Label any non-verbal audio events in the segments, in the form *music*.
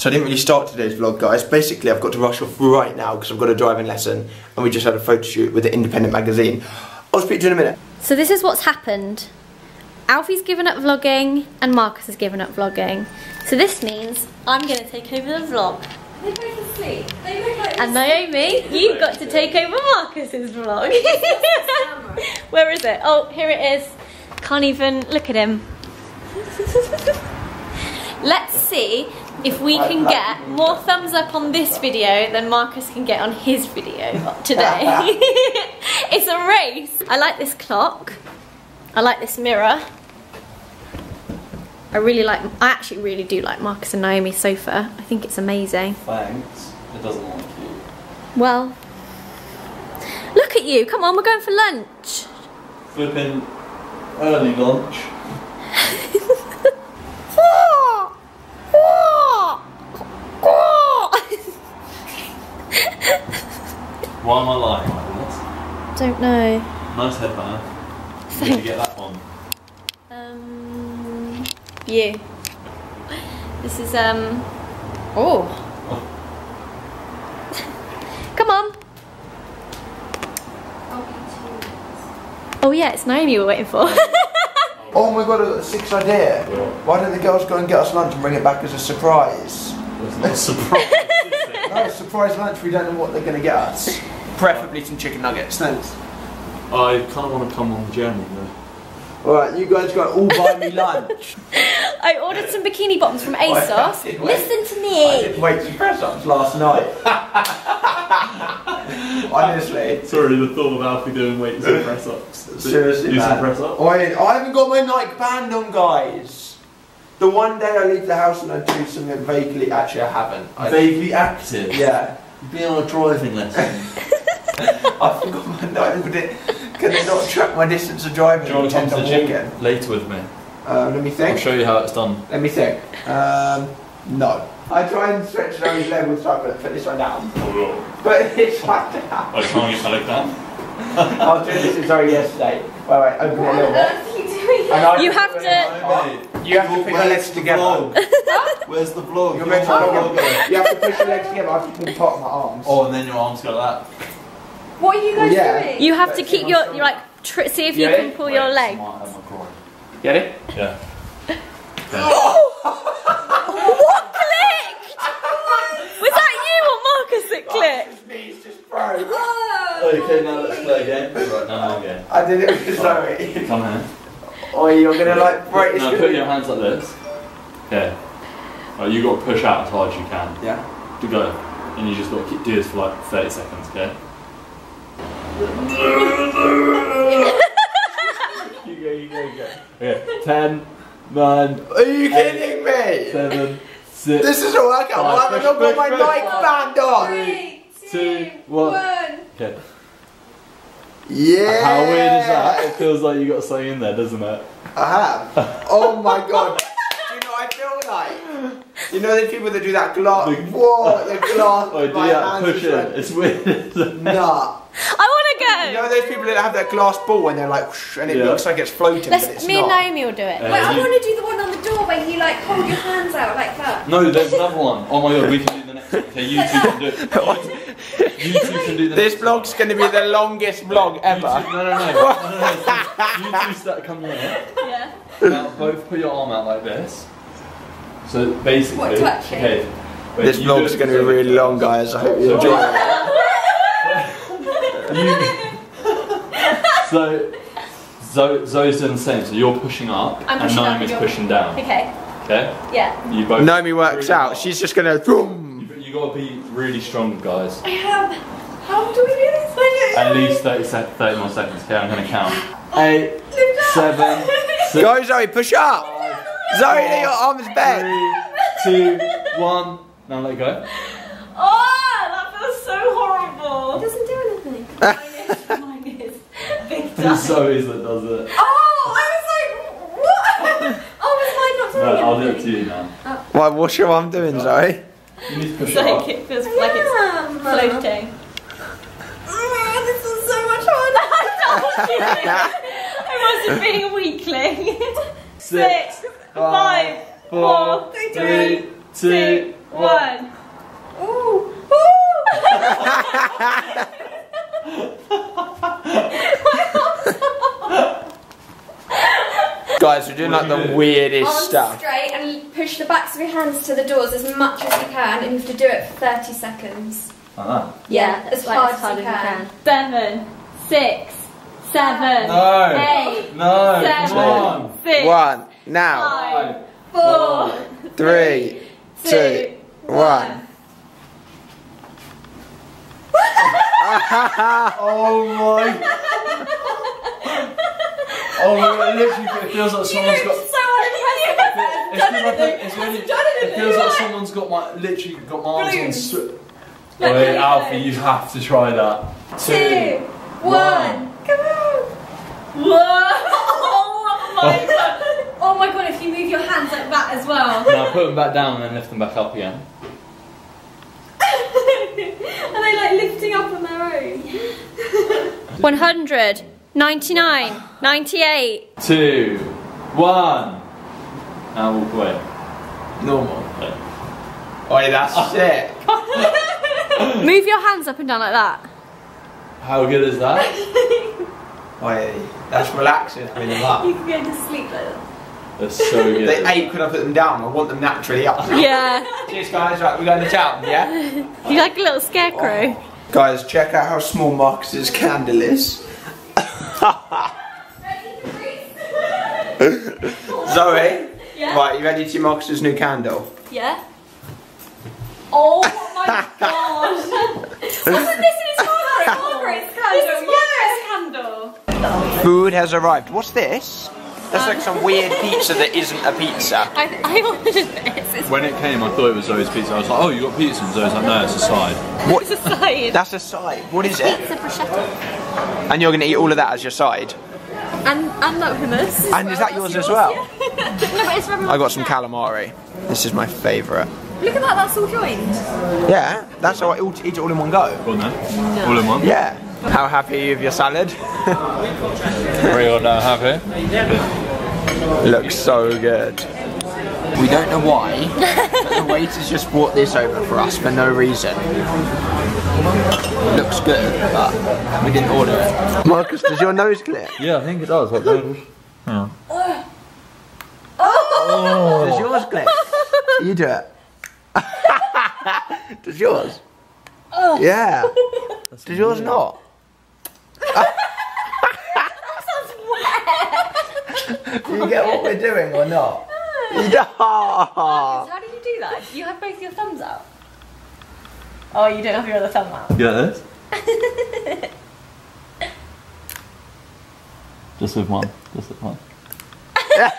So I didn't really start today's vlog, guys. Basically, I've got to rush off right now because I've got a driving lesson, and we just had a photo shoot with the Independent magazine. I'll speak to you in a minute. So this is what's happened. Alfie's given up vlogging and Marcus has given up vlogging. So this means I'm going to take over the vlog. They both asleep. They look like And Niomi, you've got to take over Marcus's vlog. *laughs* Where is it? Oh, here it is. Can't even look at him. *laughs* Let's see if we can get more thumbs up on this video than Marcus can get on his video today. *laughs* it's a race. I like this clock. I like this mirror. I really like, I actually really do like Marcus and Niomi's sofa. I think it's amazing. Thanks. It doesn't like you. Well, look at you. Come on, we're going for lunch. Flipping early lunch. Why am I lying like this? Don't know. Nice headband. Where'd you get that one? Um, you. This is um. Oh. oh. *laughs* Come on. Oh yeah, it's Niomi we're waiting for. *laughs* Oh my god, I've got a six idea. Why don't the girls go and get us lunch and bring it back as a surprise? It's not a surprise. *laughs* No, surprise lunch, we don't know what they're going to get us. Preferably some chicken nuggets, thanks. I kind of want to come on the journey though. Alright, you guys go all buy me lunch. *laughs* I ordered some bikini bottoms from ASOS. *laughs* wait. Listen to me. I me. did weights and press ups last night. *laughs* Honestly. Sorry, the thought of Alfie doing weights and press ups. Seriously, Do man. some press ups. Oi, I haven't got my Nike band on, guys. The one day I leave the house and I do something vaguely. Actually, I haven't. I, Vaguely active. yeah. Be on a driving lesson. *laughs* I forgot my Nike. But it, can they not track my distance of driving? Do you want to come to the gym again? later with me? Uh, let me think. I'll show you how it's done. Let me think. Um, no. I try and stretch down his leg with something, put this one down. Put this one down. *laughs* I can't get my leg down. *laughs* I was doing this sorry yesterday. Wait, wait, open it a What little bit. are you doing? And I You have to- You have to put your legs together. Where's the vlog? You're meant to you have to push your legs together. I have to pull the of my arms. Oh, and then your arms go like that. What are you guys Yeah. doing? You have to keep your, you like, tr- see if you Yeah. can pull your leg. might have my. Get it? Yeah. *laughs* What clicked? Was that you or Marcus that clicked? His knees just broke. Oh, Okay, now let's play again. Right, now again. I did it *laughs* with Zoe. Come here. Oh, you're gonna like break this. Now put your hands like this. Okay. Oh, right, you got to push out as hard as you can Yeah. to go, and you just got to keep do this for like 30 seconds. Okay. You go, you go, you go. Okay. 10, 9, Are you kidding me? 7, 6. This is a workout. Why have I not got my Push, push, Nike band on? three, two, two, one. one. Okay. Yeah. How weird is that? It feels like you got something in there, doesn't it? I have. Oh my god. Do you know what I feel like? You know the people that do that glass. The- Whoa, the glass. *laughs* Oh, do my that hands push are in. It's weird. isn't? Nah. You know those people that have that glass ball and they're like, whoosh, and it Yeah. looks like it's floating, but Let's, it's me and not. Niomi will do it. Yeah. Wait, I you- want to do the one on the door where you like hold your hands out like that. No, there's another one. Oh my god, we can do the next one. Okay, you two can do it. *laughs* You, you two can do the This next one. vlog's going to be the longest vlog You ever. two- No, no, no. no, no, no. You two *laughs* start coming here. Yeah. Now both put your arm out like this. So basically, What, touching? okay. wait, This you vlog's it going to be so- really long, guys. I hope you enjoy it. *laughs* So, Zoe, Zoe's doing the same. So you're pushing up, I'm and pushing up, Niomi's you're- pushing down. Okay. Okay. Yeah. You both. Naomi works really out. hard. She's just going to boom. You, you gotta be really strong, guys. I am. How do we do this? At least 30, sec- 30 more seconds. Okay, I'm gonna count. Eight, seven, *laughs* six, Go, Zoe, push up. Zoe, let your arms bent. three, two, one. Now let go. Oh, that feels so horrible. It doesn't do anything. Mine is big It's time. Zoe's that does it. Oh, I was like, what? *laughs* oh, was mine not No, doing I'll do it to you now. Oh. Why, what's your arm doing, Zoe? You need to push It's it like up. it feels like it's Mum. floating. Oh, this is so much harder. *laughs* I wasn't being a weakling. Six, Six, five, four, three, two, one. Ooh. Ooh. *laughs* Guys, we're doing like the weirdest Arms stuff. straight and push the backs of your hands to the doors as much as you can, and you have to do it for 30 seconds. Uh-huh. Like that. Yeah, as like hard as hard as you can. Seven, six, seven, No. eight, No, seven, come on. six, One, now, five, Four. three, two, two, one. *laughs* Oh my. Oh my god, it literally it feels like someone's got. so unimpressive. It's, feels like, it's really, it feels like someone's got my literally got my arms on. Balloons. Sw- Wait, Alfie, you have to try that. Two, one. Come on. Whoa! *laughs* Oh my god! Oh my god, if you move your hands like that as well. Now put them back down and then lift them back up again. *laughs* Are they like lifting up on their own? 100, 99, 98. Two, one. Now walk away. Normal. Oh, yeah, that's ah. it. *laughs* Move your hands up and down like that. How good is that? *laughs* Oh, yeah, that's relaxing. I really You love. can go to sleep like that. That's so *laughs* good. They eight, could I put them down? I want them naturally up. Yeah. Cheers, guys. Right, we're going to town, yeah? You like a little scarecrow. Guys, check out how small Marcus's candle is. *laughs* Zoe, Yeah. right, you ready to see Marcus's new candle? Yeah. Oh my *laughs* god. Wasn't this in his Margaret's candle, This is Margaret's candle. Food has arrived. What's this? That's like some weird pizza that isn't a pizza. *laughs* I, I ordered this. It's When it came, I thought it was Zoe's pizza. I was like, oh, you got pizza? And Zoe's like, no, it's a side. What? It's a side. That's a side. What is it? Pizza prosciutto. And you're going to eat all of that as your side? And, and that hummus. And is that yours as well? *laughs* no, but it's I got some calamari. This is my favourite. Look at that, that's all joined. Yeah, that's how I eat it all in one go. Go on then. All in one. Yeah. How happy are you with your salad? Real uh, *laughs* now happy. Looks so good. We don't know why, but the waiters just brought this over for us for no reason. Looks good, but we didn't order it. Marcus, does your nose clear? Yeah, I think it does. Like, yeah. Oh. Does oh. yours clear? You do it. *laughs* does yours? Yeah. Does yours not? that sounds wet. *laughs* Do you get what we're doing or not? *laughs* Yeah. How do you do that? You have both your thumbs out. Oh, you don't have your other thumb out. You like this? Just with one. Just with one. *laughs*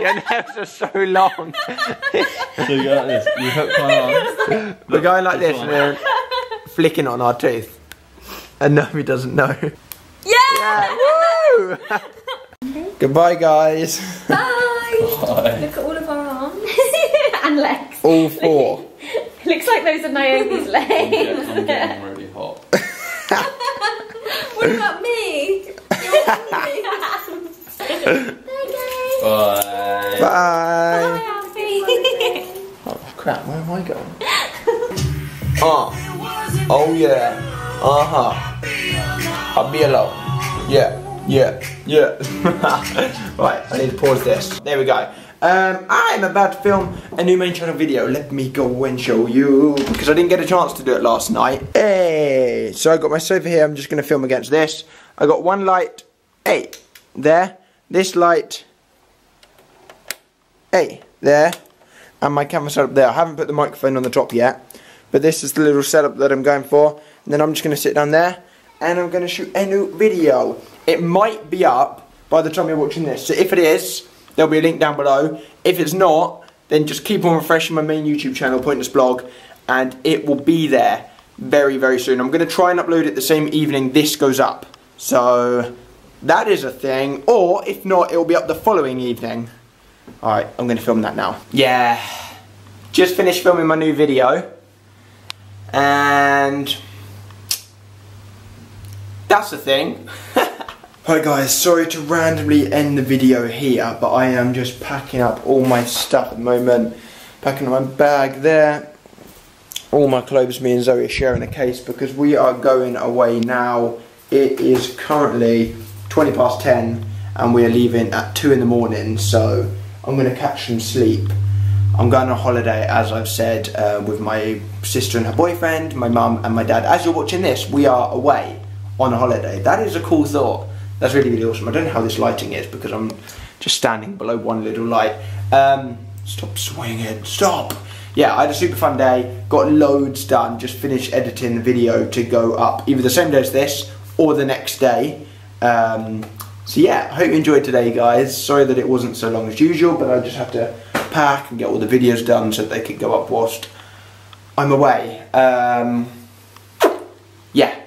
Your nails are so long. *laughs* So you go like this. You hook my arm. We're going like This this and one. then flicking on our tooth. And Niomi doesn't know. Yeah! Yeah, woo! Goodbye, guys. Bye. Bye. Look at all of our arms. and legs. All *laughs* four. Looks like those are Niomi's I'm, legs. getting, I'm *laughs* getting really hot. *laughs* What about me? Bye. Bye. Bye. Bye. Oh, crap, where am I going? Oh. Oh, yeah. Uh huh. I'll be alone. Yeah. Yeah. Yeah. right, I need to pause this. There we go. Um, I'm about to film a new main channel video. Let me go and show you. Because I didn't get a chance to do it last night. Hey! So I got my sofa here. I'm just going to film against this. I got one light. Hey! There. This light. Hey! There. And my camera setup there. I haven't put the microphone on the top yet. But this is the little setup that I'm going for. And then I'm just going to sit down there. And I'm going to shoot a new video. It might be up by the time you're watching this. So if it is, there'll be a link down below. If it's not, then just keep on refreshing my main YouTube channel, Pointless Blog, and it will be there very, very soon. I'm going to try and upload it the same evening this goes up. So that is a thing. Or if not, it will be up the following evening. Alright, I'm going to film that now. Yeah. Just finished filming my new video. And that's the thing. *laughs* Hi guys, sorry to randomly end the video here, but I am just packing up all my stuff at the moment. Packing up my bag there, all my clothes. Me and Zoe are sharing a case because we are going away now. It is currently 20 past 10 and we are leaving at 2 in the morning, so I'm going to catch some sleep. I'm going on holiday, as I've said, uh, with my sister and her boyfriend, my mum and my dad. As you're watching this, we are away on a holiday. That is a cool thought. That's really, really awesome. I don't know how this lighting is because I'm just standing below one little light. Um, stop swinging, stop. Yeah, I had a super fun day, got loads done, just finished editing the video to go up either the same day as this or the next day. Um, so yeah, I hope you enjoyed today guys. Sorry that it wasn't so long as usual, but I just have to pack and get all the videos done so they could go up whilst I'm away. Um, yeah,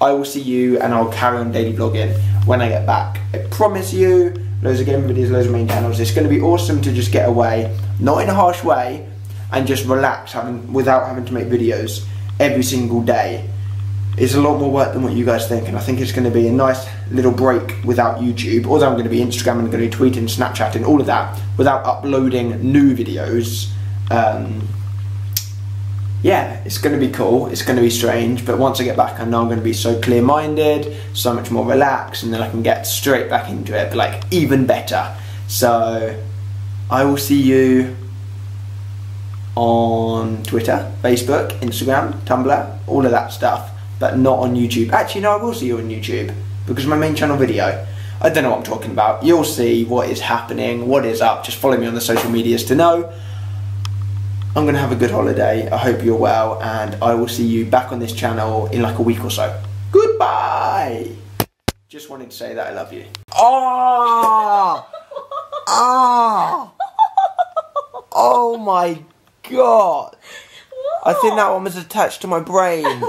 I will see you and I'll carry on daily vlogging when I get back. I promise you, loads of gaming videos, loads of main channels. It's going to be awesome to just get away, not in a harsh way, and just relax having without having to make videos every single day. It's a lot more work than what you guys think, and I think it's going to be a nice little break without YouTube. Although I'm going to be Instagram and going to be tweeting, Snapchatting, all of that, without uploading new videos. Um, yeah, it's going to be cool. It's going to be strange, but once I get back, I know I'm going to be so clear-minded, so much more relaxed, and then I can get straight back into it, but like even better. So I will see you on Twitter, Facebook, Instagram, Tumblr, all of that stuff, but not on YouTube. Actually, no, I will see you on YouTube because my main channel video. I don't know what I'm talking about. You'll see what is happening, what is up. Just follow me on the social medias to know. I'm going to have a good holiday. I hope you're well, and I will see you back on this channel in like a week or so. Goodbye! Just wanted to say that I love you. Oh! Oh! Oh my god! What? I think that one was attached to my brain.